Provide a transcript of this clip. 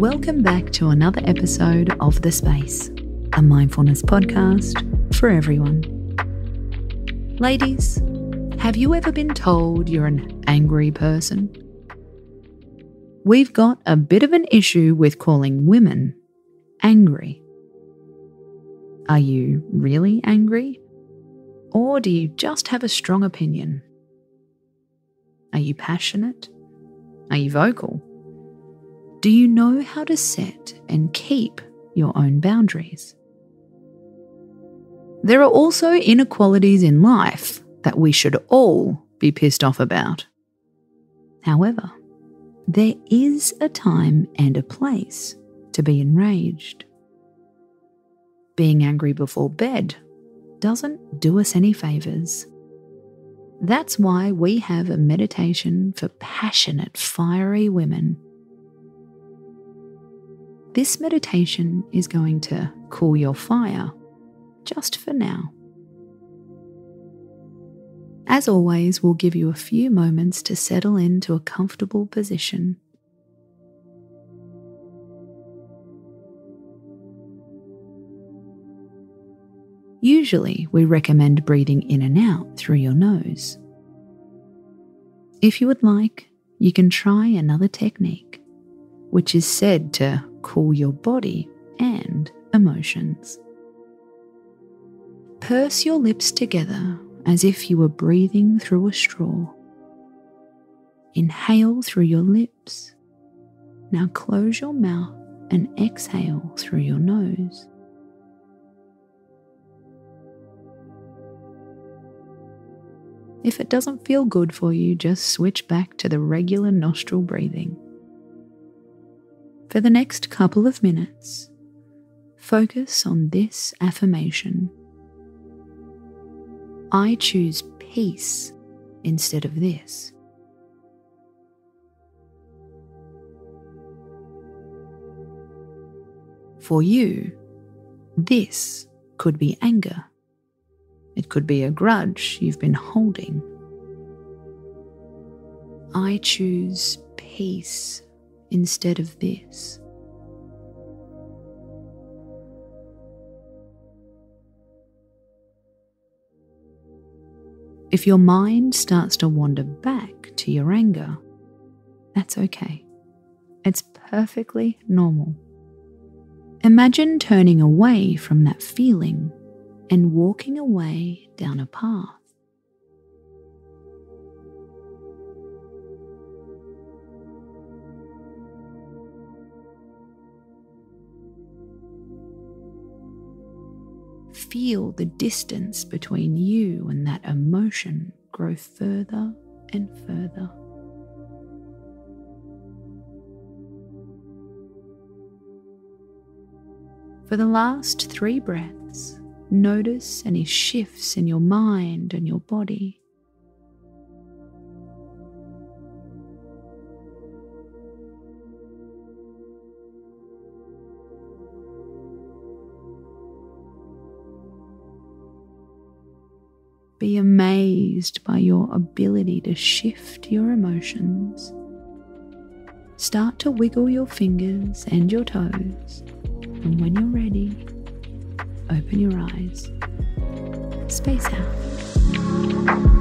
Welcome back to another episode of The Space, a mindfulness podcast for everyone. Ladies, have you ever been told you're an angry person? We've got a bit of an issue with calling women angry. Are you really angry? Or do you just have a strong opinion? Are you passionate? Are you vocal? Do you know how to set and keep your own boundaries? There are also inequalities in life that we should all be pissed off about. However, there is a time and a place to be enraged. Being angry before bed doesn't do us any favours. That's why we have a meditation for passionate, fiery women this meditation is going to cool your fire just for now. As always, we'll give you a few moments to settle into a comfortable position. Usually, we recommend breathing in and out through your nose. If you would like, you can try another technique, which is said to cool your body and emotions. Purse your lips together as if you were breathing through a straw. Inhale through your lips. Now close your mouth and exhale through your nose. If it doesn't feel good for you, just switch back to the regular nostril breathing. For the next couple of minutes, focus on this affirmation I choose peace instead of this. For you, this could be anger. It could be a grudge you've been holding. I choose peace instead of this. If your mind starts to wander back to your anger, that's okay. It's perfectly normal. Imagine turning away from that feeling and walking away down a path. Feel the distance between you and that emotion grow further and further. For the last three breaths, notice any shifts in your mind and your body. Be amazed by your ability to shift your emotions. Start to wiggle your fingers and your toes, and when you're ready, open your eyes. Space out.